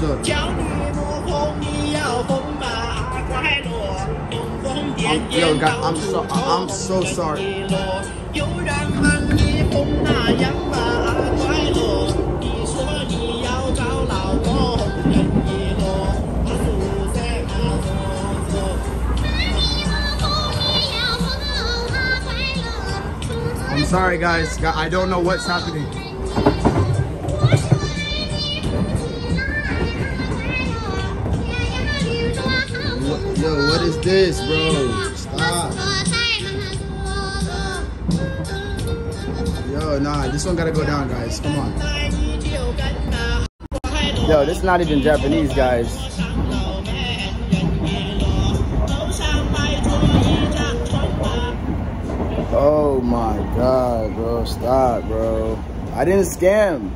Look. I'm, yo, God, I'm so I'm so sorry. I'm sorry, guys. I don't know what's happening. Yo, what is this, bro? Stop. Yo, nah, this one gotta go down, guys. Come on. Yo, this is not even Japanese, guys. Oh my god, bro. Stop, bro. I didn't scam.